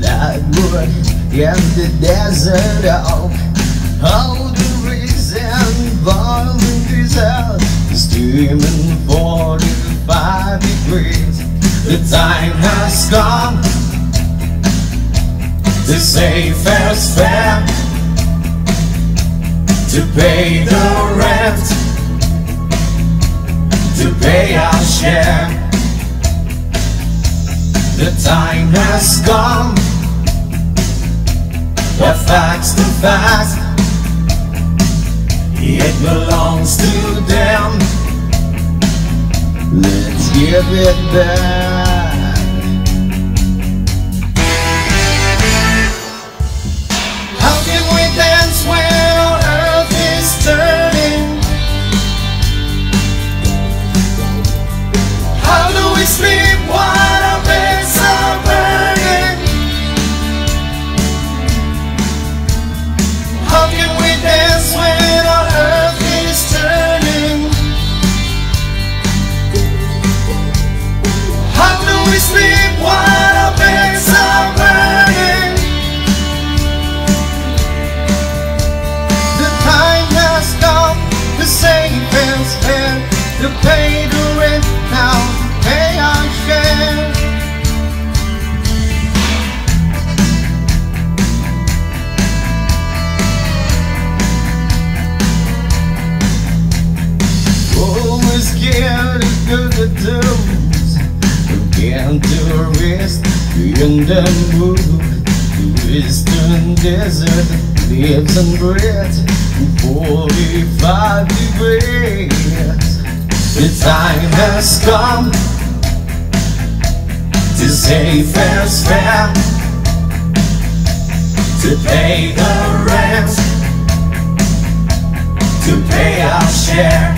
that wood in the desert of how the reason boiling diesel steaming 45 degrees. The time has come the safest fare to pay the rent. To pay our share the time has come. The facts to facts. It belongs to them. Let's give it back to pay the rent. Now, pay our share. Always get a good dose Again to rest. In the mood The western desert lives and breathes 45 degrees The time has come. To say fair's fair To pay the rent. To pay our share.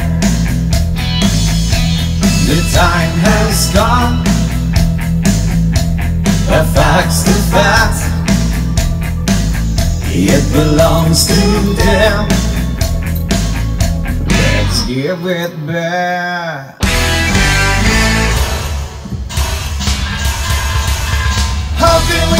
The time has come. A fact's the fact It belongs to them give it back. How can we